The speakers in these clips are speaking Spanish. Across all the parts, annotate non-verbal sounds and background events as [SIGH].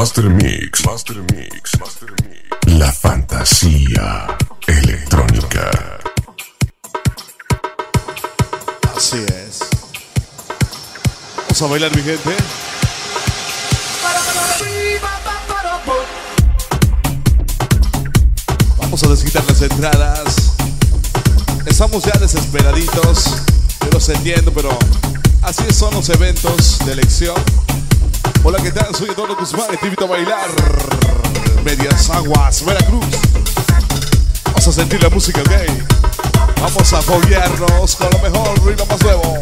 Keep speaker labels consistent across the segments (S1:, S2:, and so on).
S1: Master Mix, Master Mix, Master Mix. La fantasía electrónica.
S2: Así es. Vamos a bailar, mi gente. Vamos a desquitar las entradas. Estamos ya desesperaditos. Yo los entiendo, pero así son los eventos de elección. Hola, ¿qué tal? Soy Eduardo Guzmán y te invito a bailar. Medias Aguas, Veracruz. Vamos a sentir la música, ¿ok? Vamos a foguearnos con lo mejor y lo más nuevo.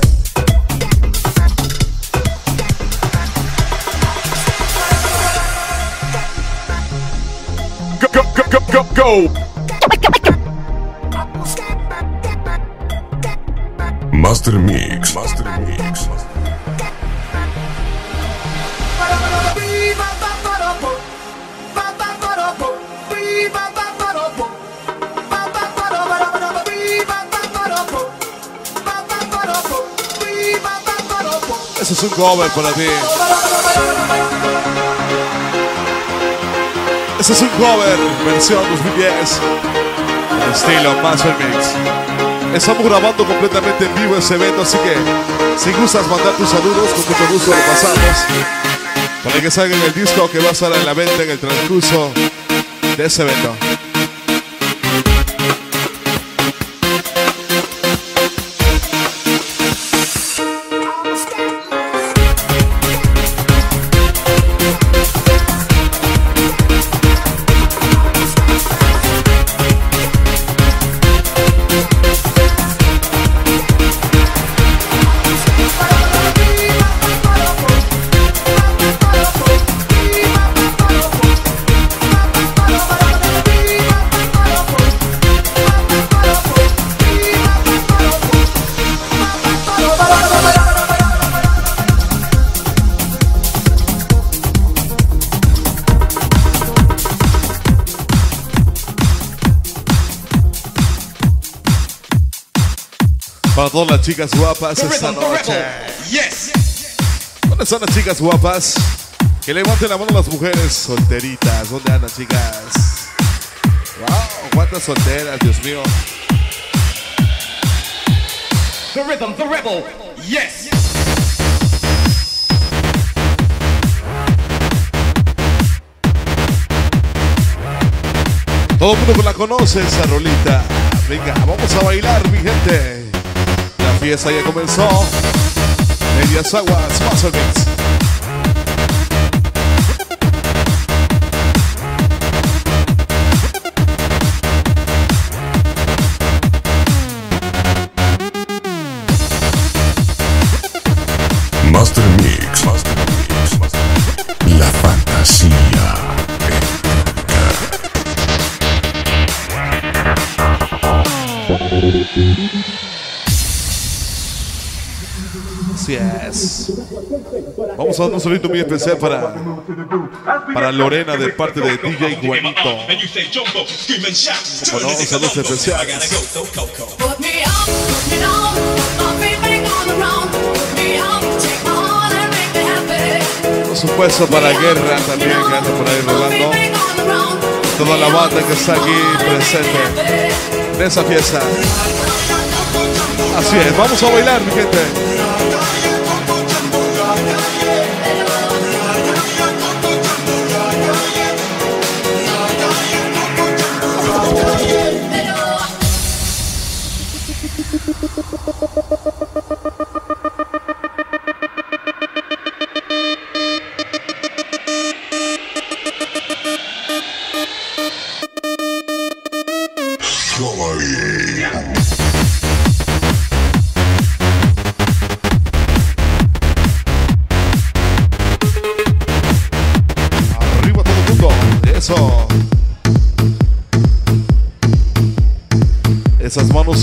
S1: Go, go, go, go, go, go. Master Mix,
S2: Eso es un cover para ti. Eso es un cover, versión 2010. El estilo Master Mix. Estamos grabando completamente en vivo ese evento, así que si gustas mandar tus saludos, con mucho gusto lo pasamos. Para que salga en el disco que va a estar en la venta en el transcurso de ese evento. Chicas guapas esta noche.
S3: Yes.
S2: ¿Dónde están las chicas guapas? Que levanten la mano las mujeres solteritas. ¿Dónde andan, chicas? Wow, cuántas solteras, Dios mío.
S3: The rhythm, the rebel. Yes.
S2: Todo el mundo la conoce esa rolita. Venga, vamos a bailar, mi gente. Fiesta ya comenzó. Medias aguas, Master Mix.
S1: Master Mix, Master Mix, Master Mix. La fantasía
S2: Así Vamos a dar un solito muy especial para, para Lorena de parte de DJ Juanito.
S3: And you say jumbo, screaming shout.
S2: Como no, un saludo especial. Por supuesto para Guerra también que anda por ahí rolando. Toda la banda que está aquí presente en esa fiesta. Así es, vamos a bailar, mi gente.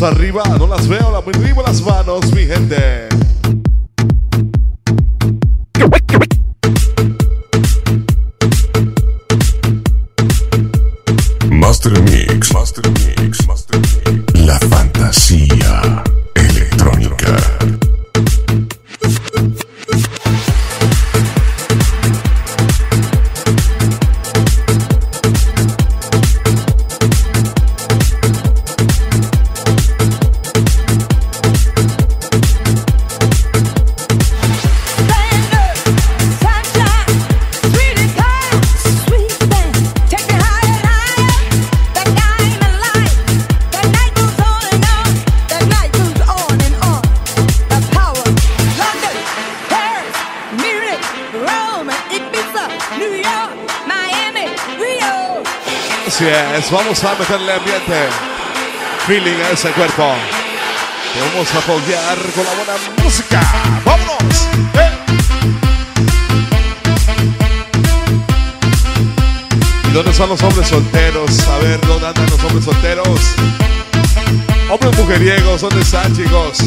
S2: Arriba, no las veo, la arriba las manos, mi gente.
S1: Master
S4: Así es, vamos a meterle ambiente, feeling a ese cuerpo. Te vamos a apoyar con la buena música. ¡Vámonos! ¡Eh! ¿Y dónde están los hombres solteros? A ver, ¿dónde andan los hombres solteros? Hombres mujeriegos, ¿dónde están, chicos?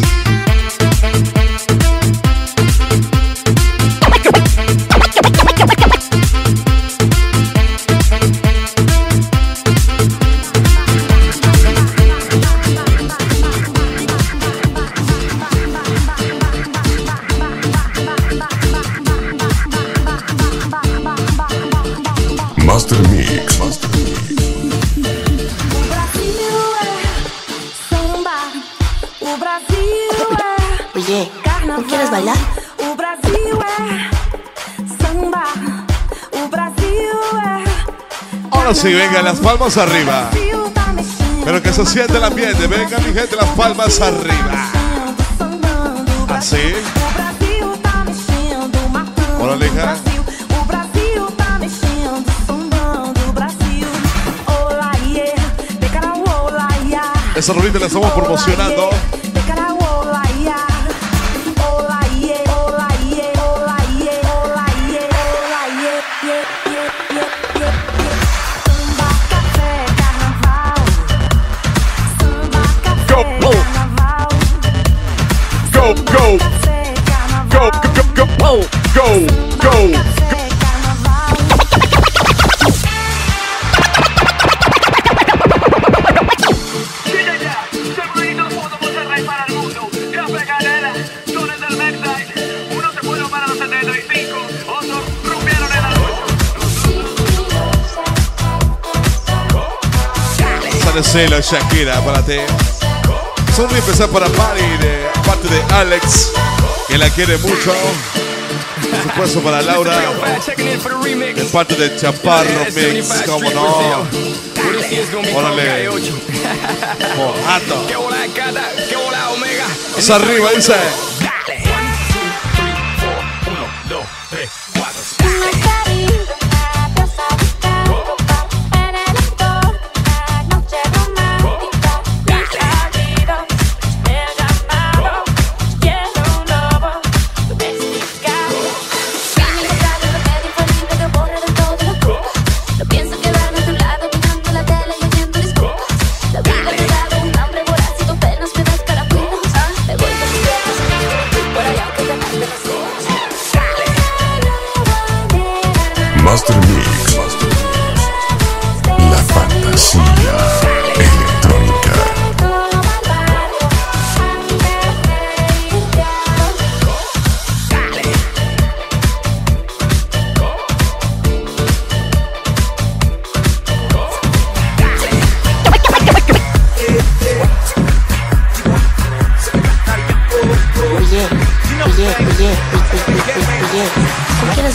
S5: Oye. ¿no quieres bailar?
S2: O Brasil samba, o Brasil.
S4: Ahora sí, venga, las palmas arriba. Pero que se siente el ambiente. Venga, mi gente, las palmas arriba. Así.
S2: O Brasil tá mexendo, marcando.
S4: Bora, Liga. Sale celo, Shakira, para ti. A empezar para Mari, de parte de Alex, que la quiere mucho. Por supuesto para Laura, de parte de Chaparro Mix, como no. Órale. Mojato. Más arriba, dice.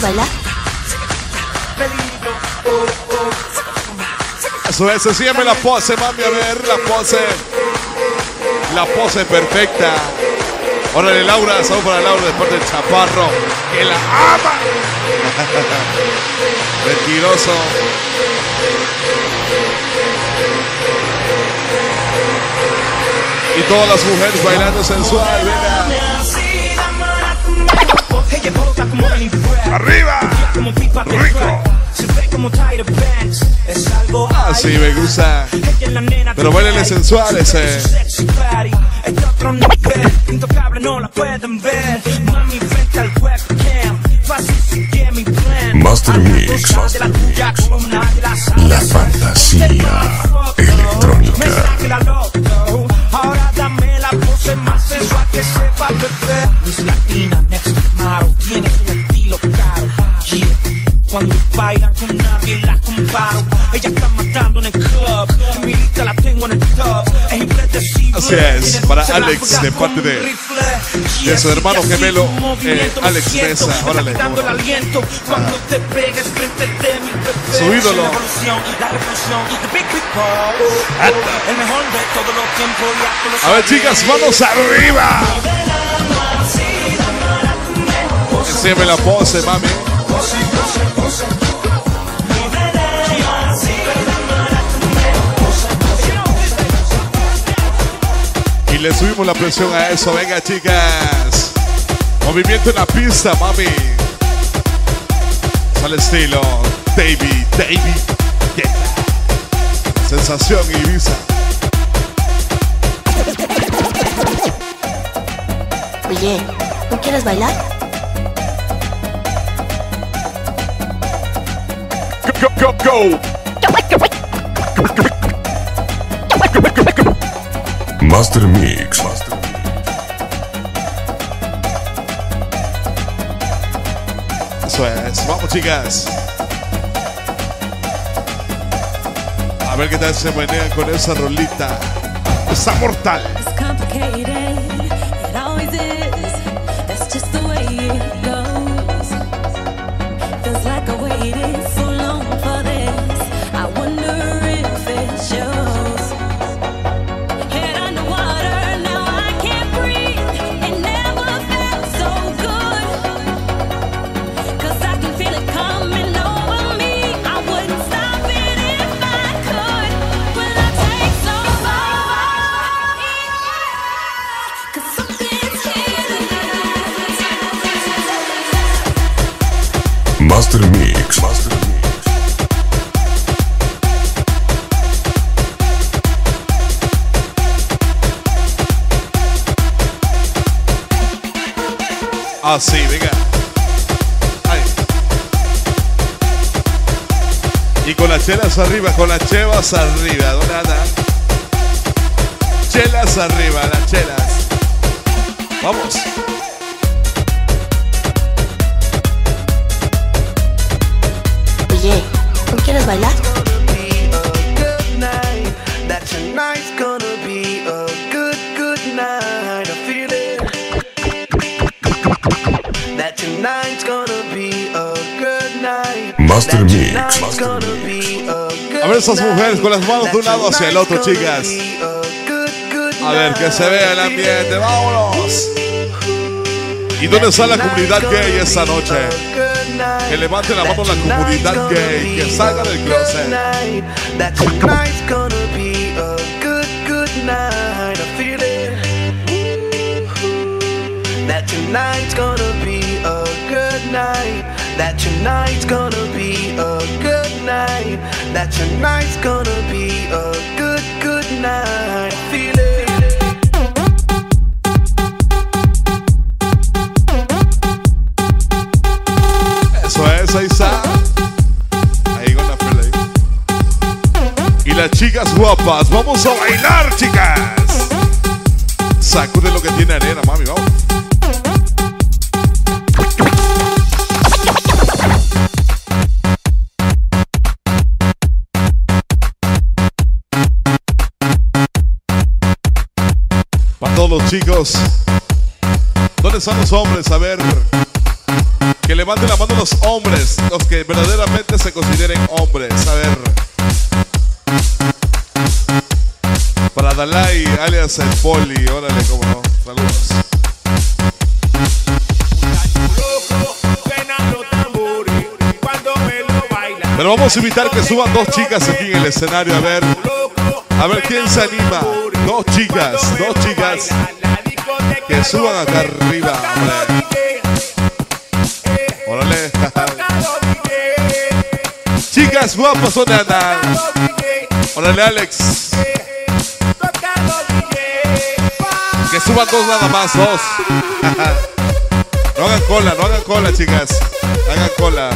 S5: Bailar?
S4: Eso es, sígueme la pose, mami, a ver, la pose. La pose perfecta. Órale, Laura, saludos para Laura de parte del Chaparro, que la ama. [LAUGHS] Mentiroso. Y todas las mujeres bailando sensual. Arriba. Rico. Así me gusta. Pero bailen sensuales, eh.
S6: Intocable no la pueden ver. Mami, frente al webcam. Fácil sigue mi plan.
S7: Master Mix.
S6: La
S7: fantasía electrónica.
S6: Mensaje la loco. Ahora dame la pose más sensual que sepa beber. Un estilo caro. Yeah. Cuando bailan con nadie la comparo. Ella está matando en el club. La tengo en el top. Es impredecible.
S4: Así es, para Alex, de parte de- de su hermano gemelo, eh, Alex. Mesa.
S6: Me
S4: Órale,
S6: está quitando
S4: cómo
S6: el
S4: no.
S6: aliento cuando te pegues frente de mi bebé.
S4: Su ídolo.
S6: La revolución, la revolución, the big big [LAUGHS] ball. El mejor de todos los tiempos. ya tú lo
S4: A ver, chicas, manos arriba. Siempre la pose, mami.
S2: Y le subimos la presión a eso. Venga, chicas. Movimiento en la pista, mami. Sale estilo. Davey, Davey. Yeah. Sensación Ibiza.
S5: Oye, ¿no quieres bailar?
S2: Go, go, go.
S1: Master Mix.
S2: Eso es. Vamos, chicas. A ver qué tal se manejan con esa rolita. Está mortal.
S4: It's complicated, it always is.
S2: Así, venga. Ay. Y con las chelas arriba, con las chevas arriba. ¿Dónde anda? Chelas arriba, las chelas. Vamos.
S5: Oye, ¿no quieres bailar?
S8: good night.
S1: Master Mix.
S8: tonight's
S1: Master
S8: gonna
S1: Mix.
S8: be a good
S2: A ver esas mujeres con las manos de un lado hacia el otro, chicas.
S8: a
S2: ver, que se vea el ambiente. Vámonos. ¿Y dónde está la comunidad gay esta noche? Que levante la mano la comunidad gay, que salga del closet.
S8: That tonight's gonna be a good, good night. I feel it. Tonight's gonna be a good night. That tonight's gonna be a good night. That tonight's gonna be a good, good night. Feel it.
S2: Eso es, está. Ahí con la. Y las chicas guapas, vamos a bailar, chicas. Sacude lo que tiene arena, mami, vamos. Chicos. ¿Dónde están los hombres? A ver. Que levanten la mano los hombres, los que verdaderamente se consideren hombres. A ver. Para Dalai, alias el Poli, órale, cómo no. Saludos. Pero vamos a invitar que suban dos chicas aquí en el escenario. A ver. A ver quién se anima. Dos chicas, dos chicas. Que suban acá arriba. Órale. Chicas guapas, ¿dónde andan? Órale, Alex. Que suban dos nada más, dos. [LAUGHS] No hagan cola, no hagan cola, chicas. Hagan cola.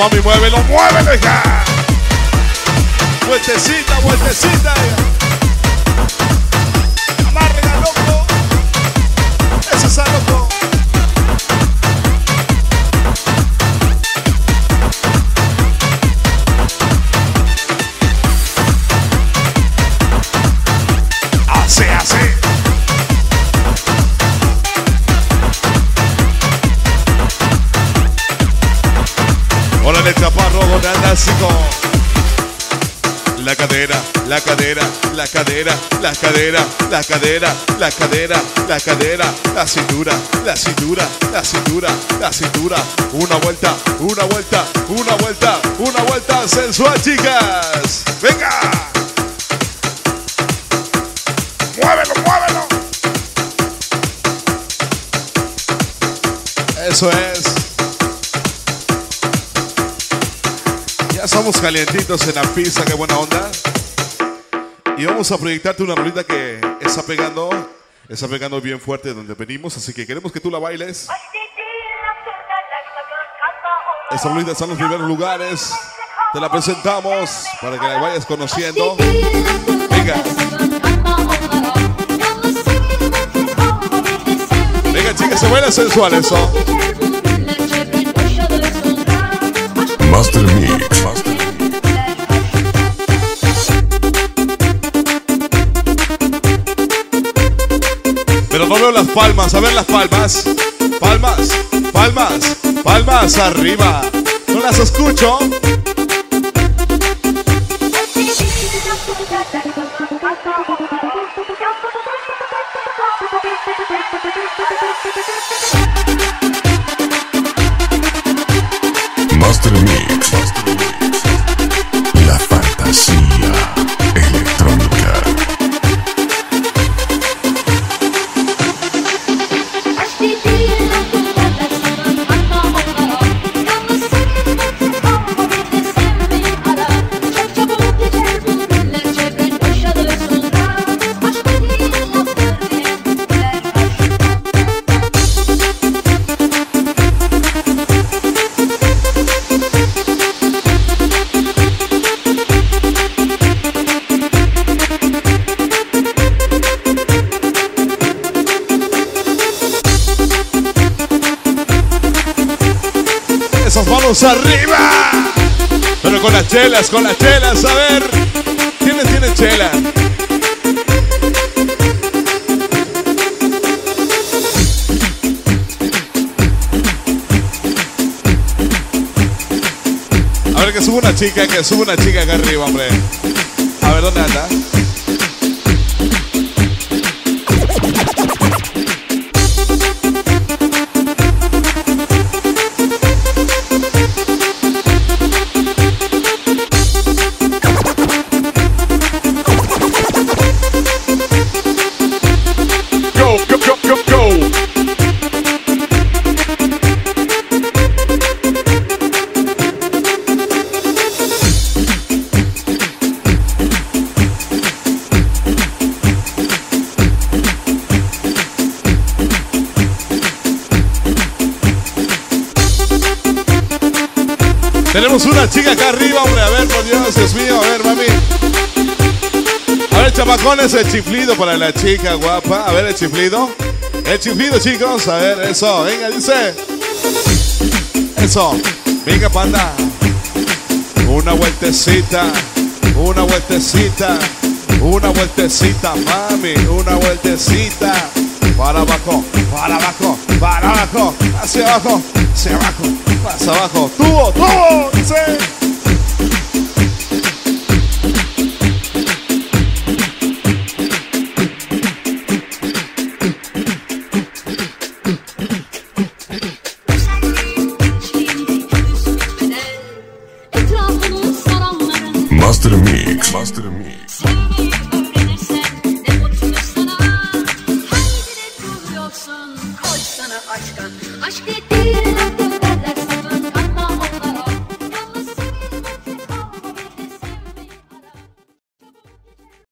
S2: Mami, muévelo, muévelo, hija. Vueltecita, vueltecita. La cadera, la cadera, la cadera, la cadera, la cadera, la cadera, la cadera, la cintura, la cintura, la cintura, la cintura. Una vuelta, una vuelta, una vuelta, una vuelta sensual, chicas. ¡Venga! ¡Muévelo, muévelo! Eso es. Ya estamos calientitos en la pizza, qué buena onda. Y vamos a proyectarte una rolita que está pegando, está pegando bien fuerte donde venimos, así que queremos que tú la bailes. Esta rolita está en los primeros lugares. Te la presentamos para que la vayas conociendo. Venga. Venga, chicas, se baila sensual eso. Pero no veo las palmas, a ver las palmas. Palmas, palmas, palmas arriba. No las escucho.
S1: Mix.
S2: Arriba. Pero con las chelas, con las chelas, a ver. ¿Quiénes tienen chela? A ver que sube una chica, que sube una chica acá arriba, hombre. A ver dónde anda. Tenemos una chica acá arriba, hombre. A ver, por Dios, Dios mío. A ver, mami. A ver, chamacones, el chiflido para la chica guapa. A ver, el chiflido. El chiflido, chicos. A ver, eso. Venga, dice. Eso. Venga, panda. Una vueltecita. Una vueltecita. Una vueltecita, mami. Una vueltecita. Para abajo, para abajo, para abajo. Hacia abajo, hacia abajo, hacia abajo. Tubo, tubo. Dice.